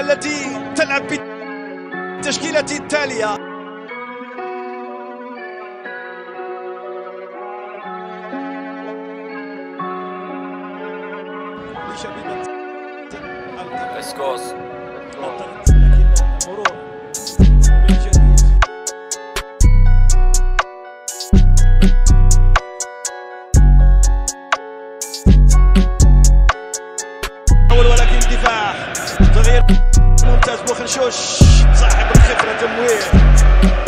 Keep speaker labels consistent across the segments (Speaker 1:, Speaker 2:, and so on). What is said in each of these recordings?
Speaker 1: التي تلعب بالتشكيلة التالية.
Speaker 2: اسكوس
Speaker 1: ولكن دفاع. تغيير ممتاز بوخنشوش صاحب الخبرة تمويه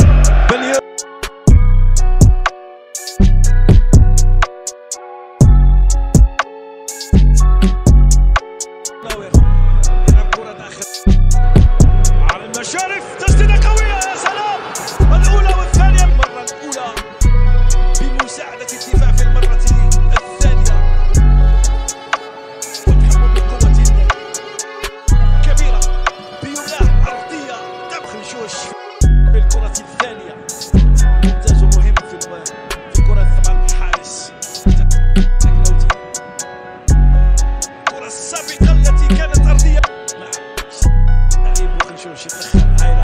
Speaker 1: بالكرة الثانية. ممتاز ومهم في في الكرة طبعا الحارس. الكرة السابقة التي كانت أرضية. نعم. تعليم بوخنشوش يتأخر هاي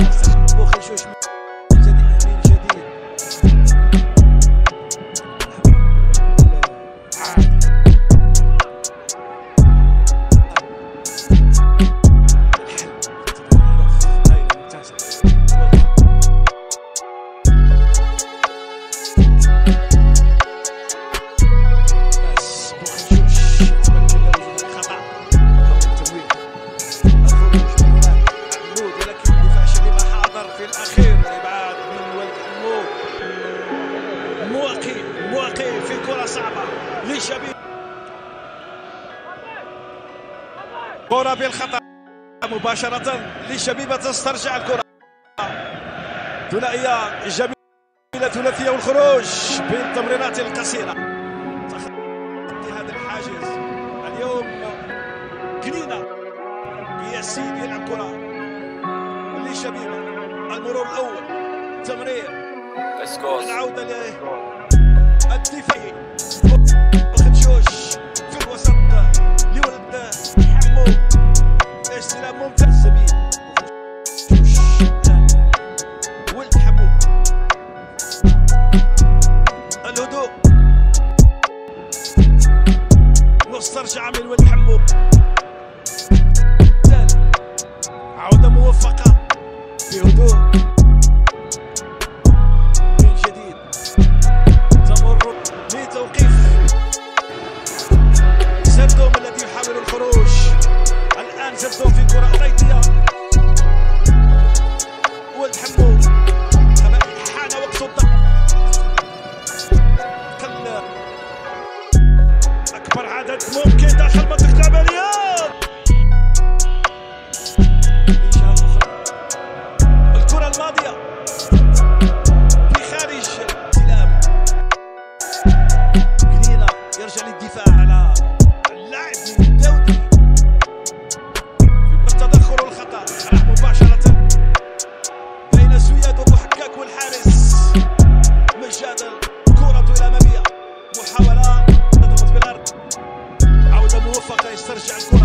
Speaker 1: في كرة صعبة لشبيب كرة بالخطأ. مباشرة لشبيبة تسترجع الكرة. ثنائية جميلة ثلاثية والخروج بالتمريرات القصيرة. تخطي هذا الحاجز. اليوم كلينا ياسين يلعب كرة لشبيبة المرور الأول. تمرير.
Speaker 2: اسكوس
Speaker 1: اللي فيه في الوسط اللي حمو استلام ممتاز ولد حمو الهدوء مسترجع من ولد حمو عودة موفقة في هدوء. جدهم الذي يحاول الخروج. الآن جدهم في كرة بيتية ولد حمو حان وقت الضغط كلا. أكبر عدد ممكن داخل منطقة العملية. Sergiás just.